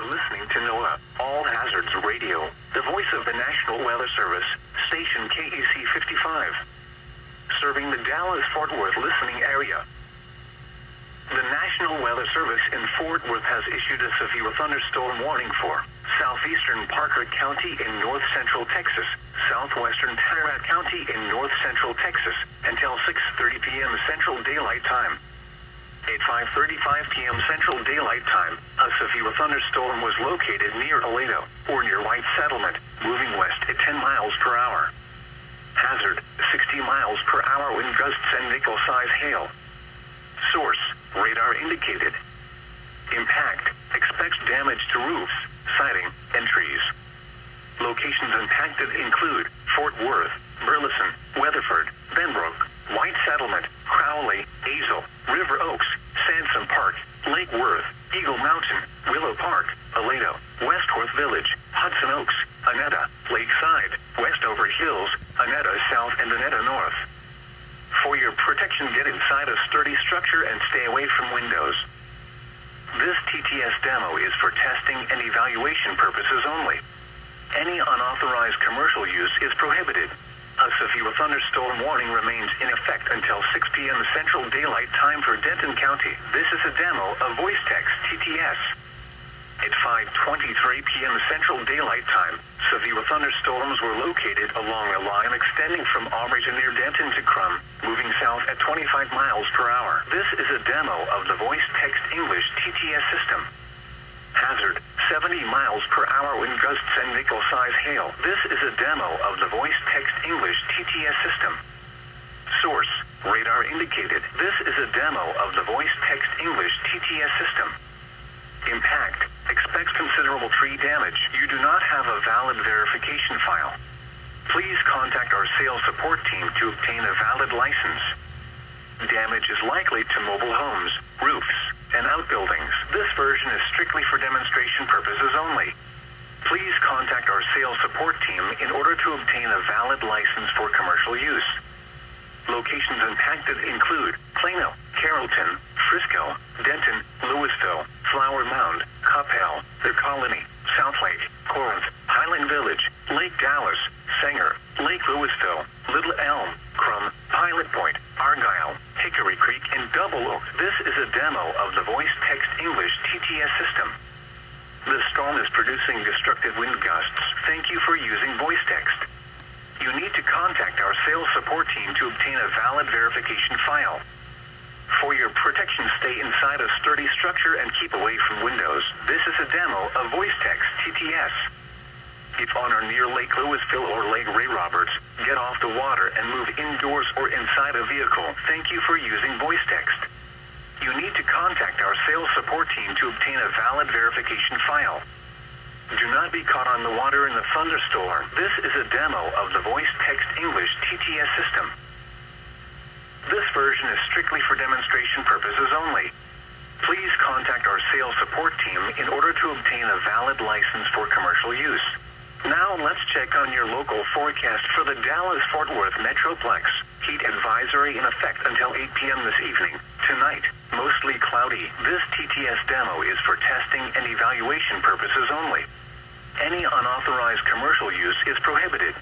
You're listening to NOAA All Hazards Radio, the voice of the National Weather Service, station KEC 55, serving the Dallas-Fort Worth listening area. The National Weather Service in Fort Worth has issued a severe thunderstorm warning for southeastern Parker County in north central Texas, southwestern Tarrant County in north central Texas, until 6.30 p.m. Central Daylight Time. At 5.35 p.m. Central Daylight Time, a severe thunderstorm was located near Aledo, or near White Settlement, moving west at 10 miles per hour. Hazard, 60 miles per hour wind gusts and nickel-size hail. Source, radar indicated. Impact, expects damage to roofs, siding, and trees. Locations impacted include Fort Worth, Burleson, Weatherford, Benbrook, White Settlement, Crowley, Azle, River Oaks, Sansom Park, Lake Worth, Eagle Mountain, Willow Park, Aledo, Westworth Village, Hudson Oaks, Annetta, Lakeside, Westover Hills, Annetta South and Annetta North. For your protection, get inside a sturdy structure and stay away from windows. This TTS demo is for testing and evaluation purposes only. Any unauthorized commercial use is prohibited. A severe thunderstorm warning remains in effect until 6 p.m. Central Daylight Time for Denton County. This is a demo of voice text TTS. At 5.23 p.m. Central Daylight Time, severe thunderstorms were located along a line extending from Aubrey to near Denton to Krum, moving south at 25 miles per hour. This is a demo of the voice text English TTS system. Hazard, 70 miles per hour wind gusts and nickel-size hail. This is a demo of the voice text English TTS system. Source, radar indicated. This is a demo of the voice text English TTS system. Impact, expects considerable tree damage. You do not have a valid verification file. Please contact our sales support team to obtain a valid license. Damage is likely to mobile homes, roofs, and outbuildings. This version is strictly for demonstration purposes only. Please contact our sales support team in order to obtain a valid license for commercial use. Locations impacted include Plano, Carrollton, Frisco, Denton, Lewisville, Flower Mound, Coppell, The Colony, Southlake, Corinth, Highland Village, Lake Dallas, Sanger, Lake Lewisville, Little Elm, Krum, Pilot Point, Argyle, Hickory Creek, and Double Oak. This is a demo of the voice text English TTS system. Storm is producing destructive wind gusts. Thank you for using voice text. You need to contact our sales support team to obtain a valid verification file. For your protection, stay inside a sturdy structure and keep away from windows. This is a demo of voice text TTS. If on or near Lake Lewisville or Lake Ray Roberts, get off the water and move indoors or inside a vehicle. Thank you for using voice text. You need to contact our sales support team to obtain a valid verification file. Do not be caught on the water in the thunderstorm. This is a demo of the voice text English TTS system. This version is strictly for demonstration purposes only. Please contact our sales support team in order to obtain a valid license for commercial use. Now let's check on your local forecast for the Dallas-Fort Worth Metroplex. Heat advisory in effect until 8 p.m. this evening. Tonight, mostly cloudy. This TTS demo is for testing and evaluation purposes only. Any unauthorized commercial use is prohibited.